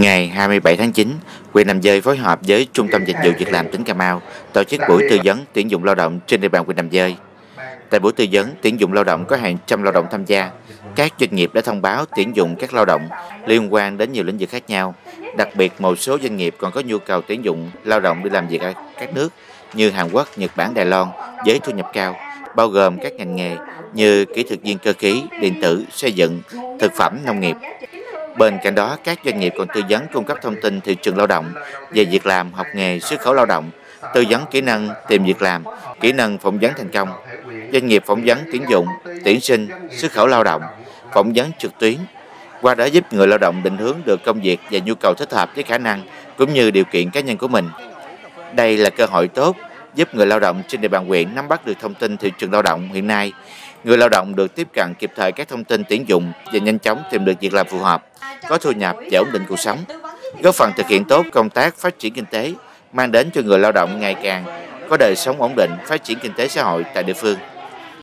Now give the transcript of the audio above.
Ngày 27 tháng 9, huyện Đầm Dơi phối hợp với Trung tâm Dịch vụ Việc làm tỉnh Cà Mau tổ chức buổi tư vấn tuyển dụng lao động trên địa bàn huyện Đầm Dơi. Tại buổi tư vấn tuyển dụng lao động có hàng trăm lao động tham gia. Các doanh nghiệp đã thông báo tuyển dụng các lao động liên quan đến nhiều lĩnh vực khác nhau. Đặc biệt một số doanh nghiệp còn có nhu cầu tuyển dụng lao động đi làm việc ở các nước như Hàn Quốc, Nhật Bản, Đài Loan với thu nhập cao, bao gồm các ngành nghề như kỹ thuật viên cơ khí, điện tử, xây dựng, thực phẩm, nông nghiệp. Bên cạnh đó, các doanh nghiệp còn tư vấn cung cấp thông tin thị trường lao động về việc làm, học nghề, xuất khẩu lao động, tư vấn kỹ năng tìm việc làm, kỹ năng phỏng vấn thành công. Doanh nghiệp phỏng vấn tuyển dụng, tuyển sinh, xuất khẩu lao động, phỏng vấn trực tuyến. Qua đó giúp người lao động định hướng được công việc và nhu cầu thích hợp với khả năng cũng như điều kiện cá nhân của mình. Đây là cơ hội tốt giúp người lao động trên địa bàn huyện nắm bắt được thông tin thị trường lao động hiện nay. Người lao động được tiếp cận kịp thời các thông tin tuyển dụng và nhanh chóng tìm được việc làm phù hợp có thu nhập và ổn định cuộc sống, góp phần thực hiện tốt công tác phát triển kinh tế, mang đến cho người lao động ngày càng có đời sống ổn định, phát triển kinh tế xã hội tại địa phương.